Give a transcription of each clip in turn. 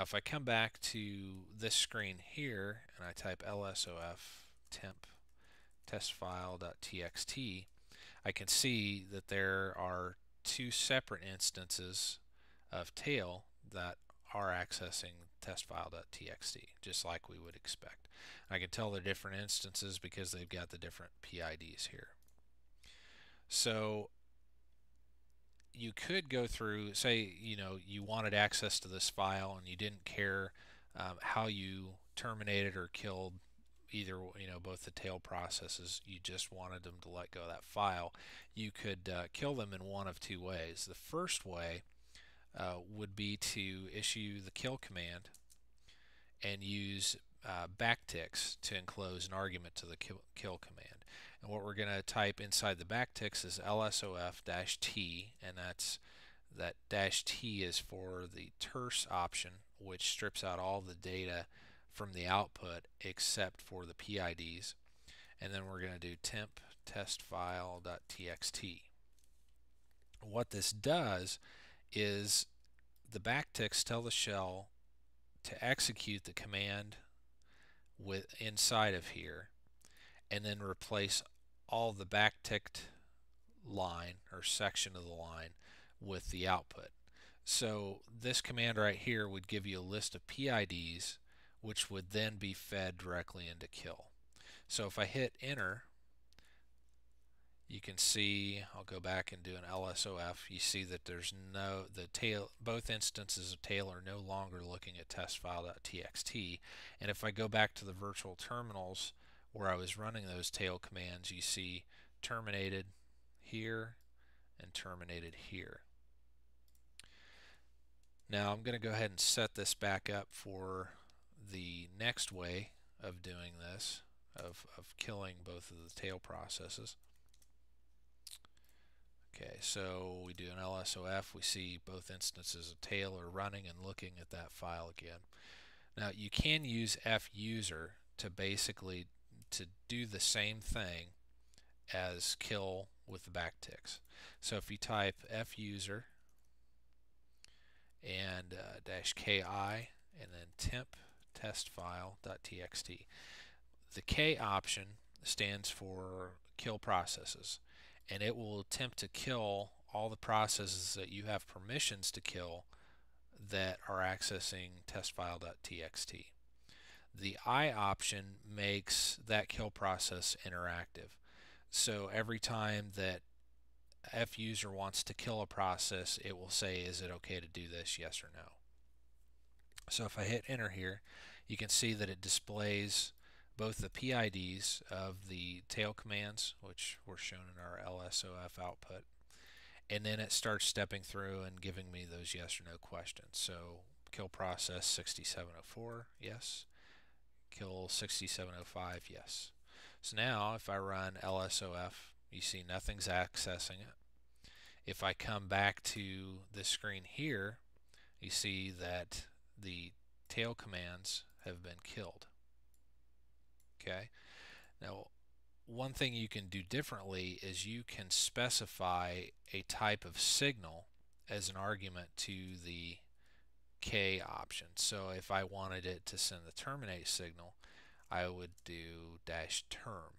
Now if I come back to this screen here and I type lsof temp testfile.txt, I can see that there are two separate instances of tail that are accessing testfile.txt, just like we would expect. I can tell they're different instances because they've got the different PIDs here. So you could go through, say, you know, you wanted access to this file and you didn't care um, how you terminated or killed either, you know, both the tail processes, you just wanted them to let go of that file. You could uh, kill them in one of two ways. The first way uh, would be to issue the kill command and use uh, backticks to enclose an argument to the kill, kill command. And what we're going to type inside the backticks is lsof-t, and that's that dash t is for the terse option, which strips out all the data from the output except for the PIDs. And then we're going to do temp test file.txt. What this does is the backticks tell the shell to execute the command with inside of here and then replace all the backticked line or section of the line with the output. So this command right here would give you a list of PIDs which would then be fed directly into kill. So if I hit enter you can see I'll go back and do an LSOF you see that there's no the tail both instances of tail are no longer looking at testfile.txt and if I go back to the virtual terminals where I was running those tail commands you see terminated here and terminated here now I'm going to go ahead and set this back up for the next way of doing this of, of killing both of the tail processes Okay, so we do an LSOF. We see both instances of tail are running and looking at that file again. Now you can use fuser to basically to do the same thing as kill with the backticks. So if you type fuser and uh, dash ki and then temp test file.txt, the K option stands for kill processes and it will attempt to kill all the processes that you have permissions to kill that are accessing testfile.txt. The I option makes that kill process interactive. So every time that fuser wants to kill a process, it will say, is it okay to do this, yes or no. So if I hit enter here, you can see that it displays both the PIDs of the tail commands, which were shown in our LSOF output, and then it starts stepping through and giving me those yes or no questions. So kill process 6704, yes. Kill 6705, yes. So now if I run LSOF, you see nothing's accessing it. If I come back to this screen here, you see that the tail commands have been killed. Okay. Now, one thing you can do differently is you can specify a type of signal as an argument to the K option. So if I wanted it to send the terminate signal, I would do dash term.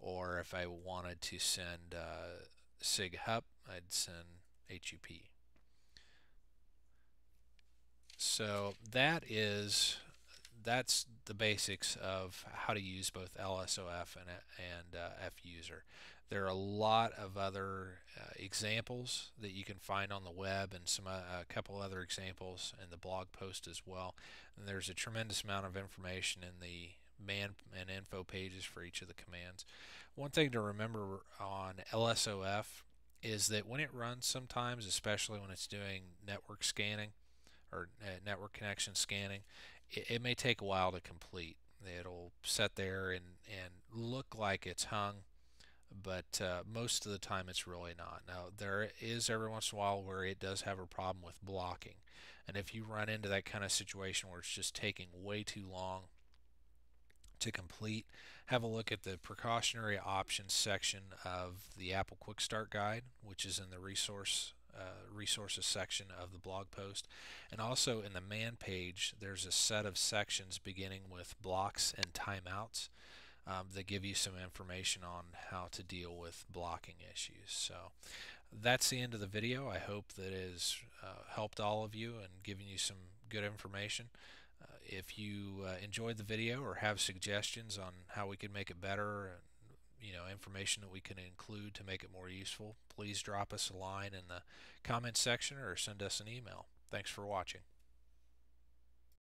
Or if I wanted to send uh, sig hup, I'd send HUP. So that is that's the basics of how to use both LSOF and, and uh, fuser. There are a lot of other uh, examples that you can find on the web and some uh, a couple other examples in the blog post as well. And there's a tremendous amount of information in the man and info pages for each of the commands. One thing to remember on LSOF is that when it runs sometimes, especially when it's doing network scanning or uh, network connection scanning, it, it may take a while to complete. It'll sit there and, and look like it's hung, but uh, most of the time it's really not. Now, there is every once in a while where it does have a problem with blocking. And if you run into that kind of situation where it's just taking way too long to complete, have a look at the precautionary options section of the Apple Quick Start Guide, which is in the resource uh, resources section of the blog post. And also in the man page, there's a set of sections beginning with blocks and timeouts um, that give you some information on how to deal with blocking issues. So that's the end of the video. I hope that has uh, helped all of you and given you some good information. Uh, if you uh, enjoyed the video or have suggestions on how we could make it better and you know information that we can include to make it more useful, please drop us a line in the comments section or send us an email. Thanks for watching.